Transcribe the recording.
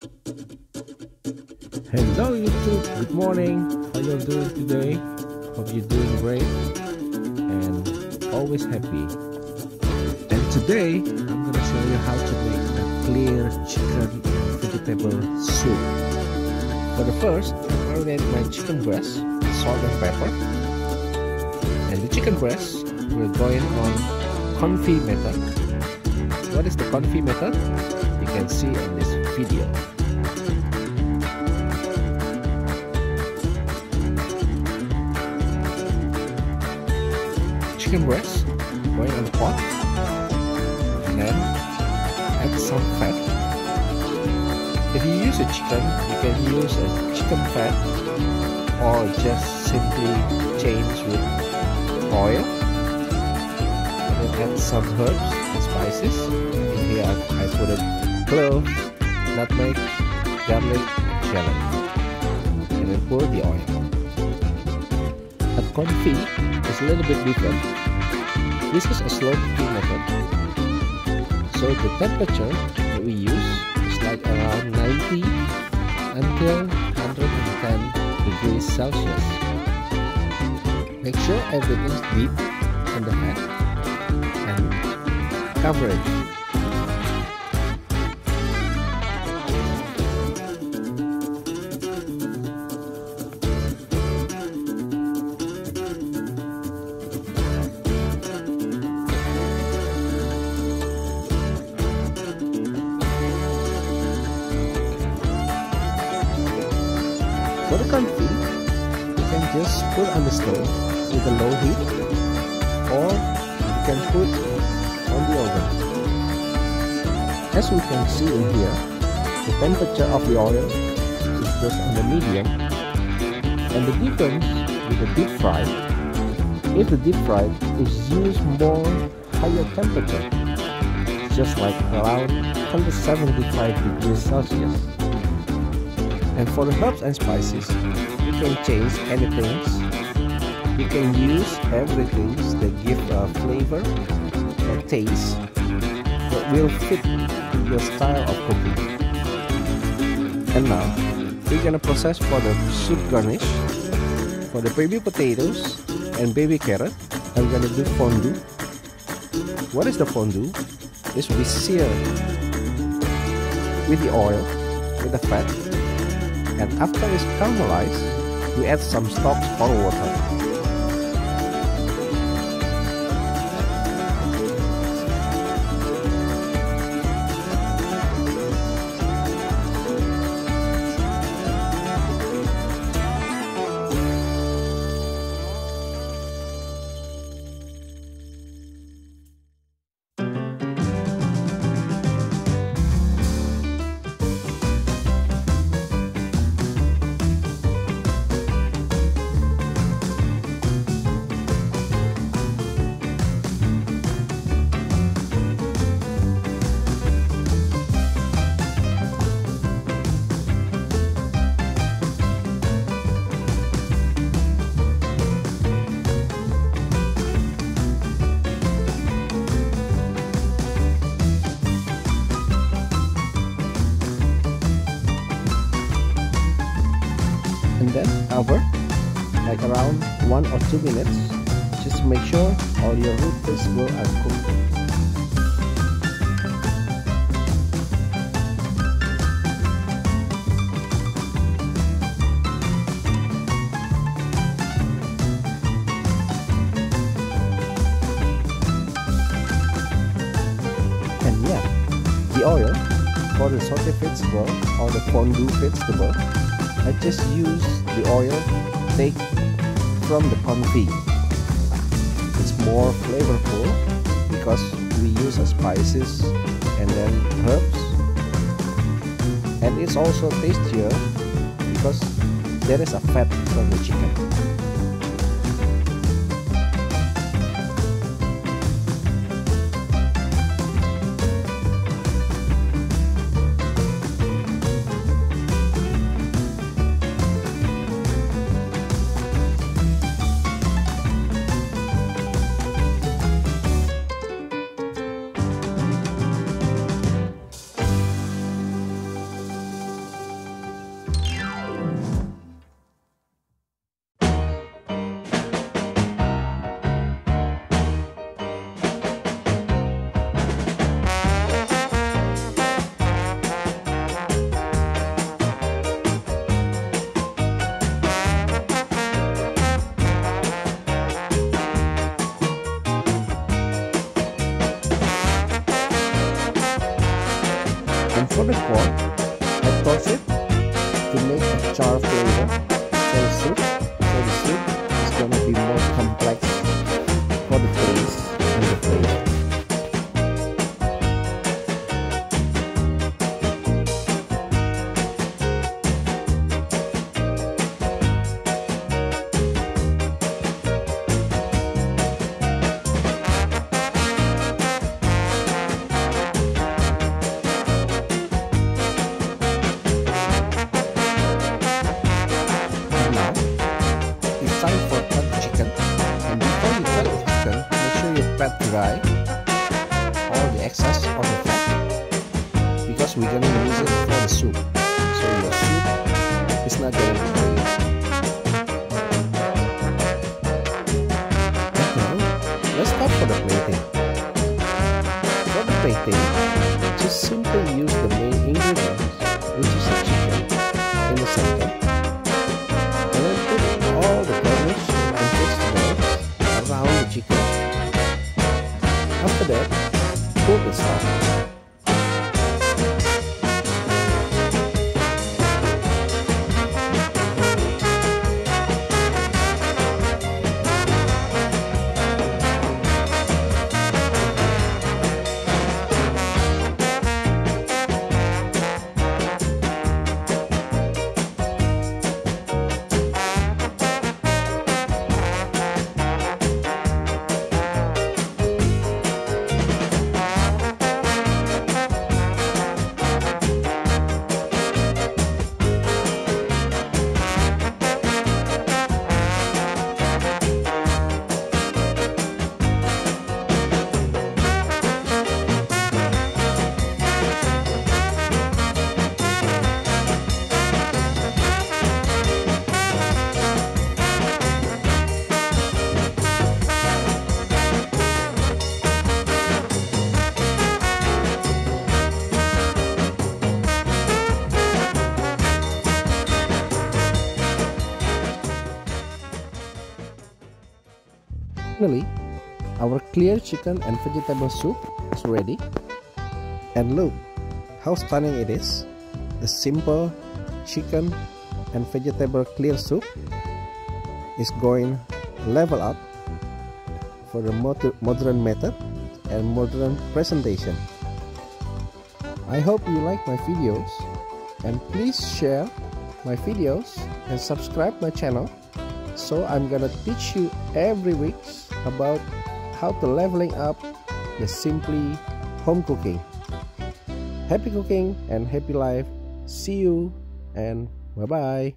Hello YouTube, good morning. How you doing today? Hope you're doing great and always happy. And today I'm gonna show you how to make a clear chicken vegetable soup. For the first, I marinate my chicken breast, salt and pepper. And the chicken breast we're going on confit method. What is the confit method? You can see in this chicken breast going on the pot and then add some fat. If you use a chicken you can use a chicken fat or just simply change with oil. And add some herbs and spices. In here I, put it clove nutmeg garlic shallot and then pour the oil at confit is a little bit different. This is a slow cooking method. So the temperature that we use is like around 90 until 110 degrees Celsius. Make sure everything is deep in the fat and cover it the stove with a low heat or you can put on the oven. As we can see in here, the temperature of the oil is just on the medium and the difference with the deep fry, if the deep fry is used more higher temperature, just like around 175 degrees Celsius. And for the herbs and spices, can change anything. You can use everything that give a flavor or taste that will fit your style of cooking. And now, we're gonna process for the soup garnish. For the baby potatoes and baby carrot, I'm gonna do fondue. What is the fondue? Is we sear with the oil, with the fat, and after it's caramelized, we add some stock or water. And then cover like around one or two minutes. Just to make sure all your root vegetables are cooked and yeah the oil for the saute vegetable or the fondue vegetable I just use the oil take from the confit. It's more flavorful because we use spices and then herbs and it's also tastier because there is a fat from the chicken. For the pork, I toss it to make a char flavor. Dry all the excess of the fat because we're gonna use it for the soup. So your soup is not gonna be. Now, let's start for the plating. For the plating, just simply use the cook the Finally, our clear chicken and vegetable soup is ready. And look how stunning it is. The simple chicken and vegetable clear soup is going level up for the modern method and modern presentation. I hope you like my videos and please share my videos and subscribe my channel so I'm gonna teach you every week about how to leveling up the simply home cooking. Happy cooking and happy life. See you and bye bye.